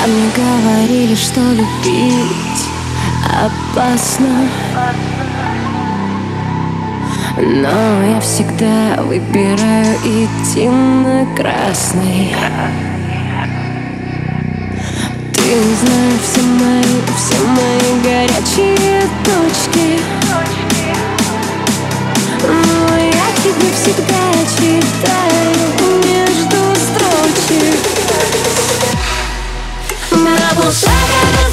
Да мне говорили, что любить опасно. Но я всегда выбираю идти на красный. Ты знаешь все мои, все мои горячие точки. Но я тебе всегда Bye.